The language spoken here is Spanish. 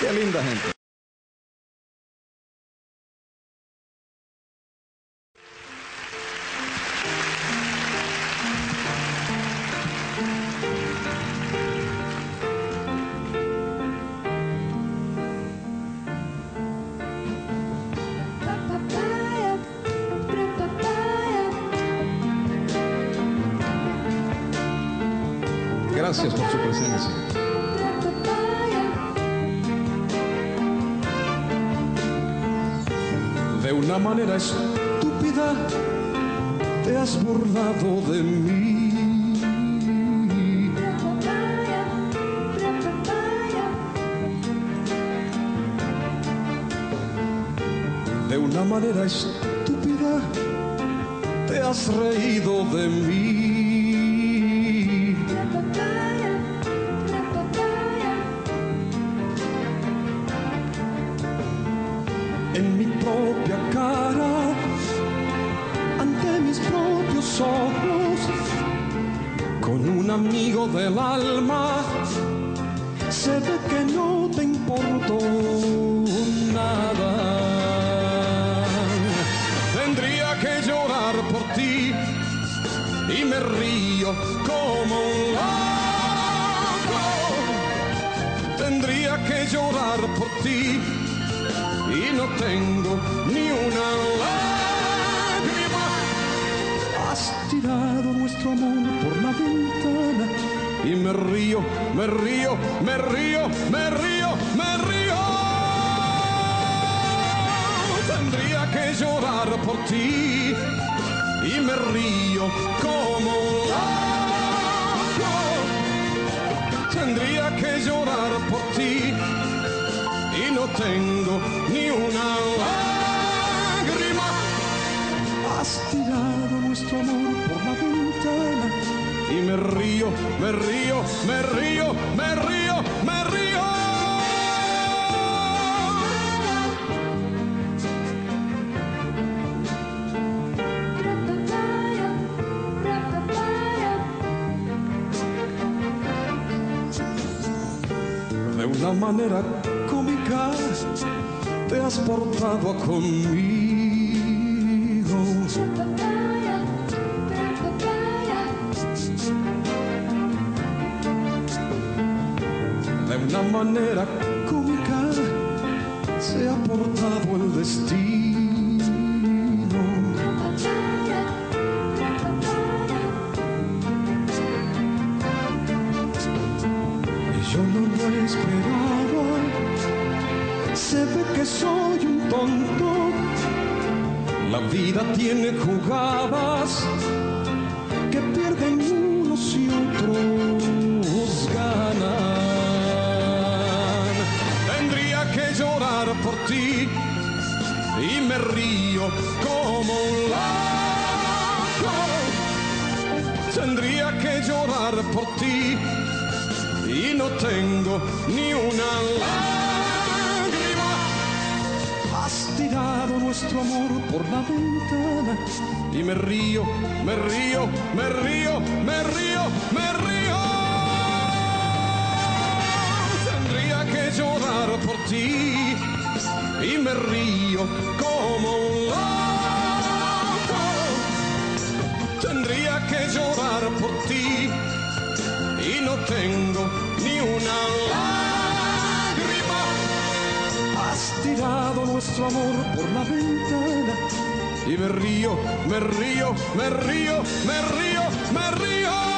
Qué linda gente. Gracias por su presencia. De una manera estúpida te has burlado de mí. De una manera estúpida te has reído de mí. Cara, ante mis propios ojos, con un amigo del alma, se ve que no te importó nada. Tendría que llorar por ti y me río como un loco. Tendría que llorar por ti y no tengo ni una lágrima. Has tirado nuestro amor por la ventana y me río, me río, me río, me río, me río. Tendría que llorar por ti y me río como un loco. Tendría que llorar por ti y no tengo río, me río, me río, me río, me río. De una manera cómica te has portado conmigo. Una manera cómica se ha portado el destino. Y yo no lo esperaba. Se ve que soy un tonto. La vida tiene jugadas por ti y me río como un loco. Tendría que llorar por ti y no tengo ni una lágrima. Has tirado nuestro amor por la ventana y me río, me río, me río, me río, me río. Tendría que llorar por ti y me río como un loco. Tendría que llorar por ti y no tengo ni una lágrima. Has tirado nuestro amor por la ventana y me río, me río, me río, me río, me río.